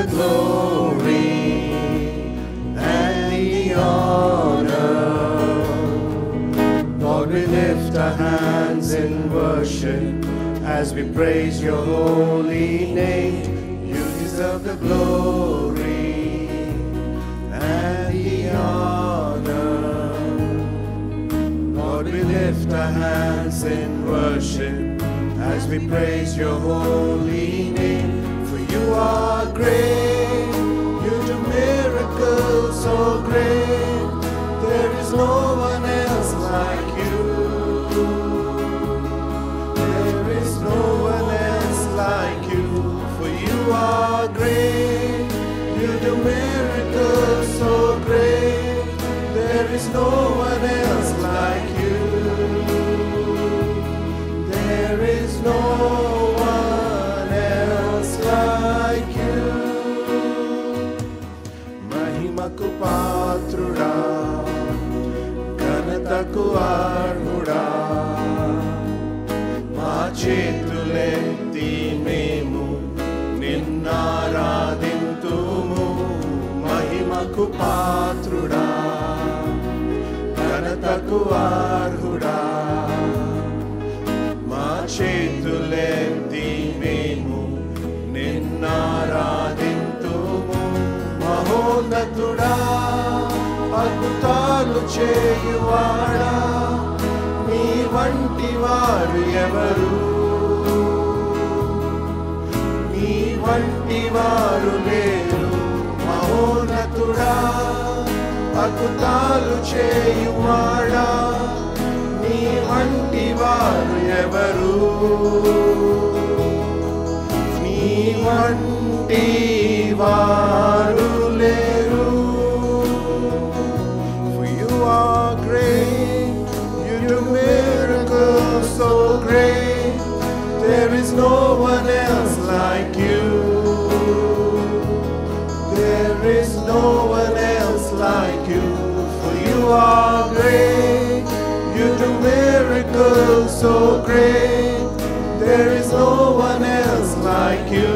the glory and the honor. Lord, we lift our hands in worship as we praise your holy name. You deserve the glory and the honor. Lord, we lift our hands in worship as we praise your holy name. You are great, you do miracles so great. There is no one else like you. There is no one else like you. For you are great, ఘనతకు అర్హుడా మా చేతులెత్తి మేము నిన్నారాధింతుము మహిమకు పాత్రుడా. ఘనతకు అర్హుడా. మా చే చేయువాడా? నీ వంటి వారు ఎవరు? నీ వంటి వారు లేరు మహోన్నతుడా? అకుతాలు చేయువాడా? నీ వంటి వారు ఎవరు? నీ వంటి వారు no one else like you. There is no one else like you, for you are great. You do miracles so great. There is no one else like you.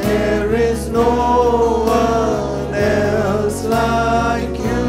There is no one else like you.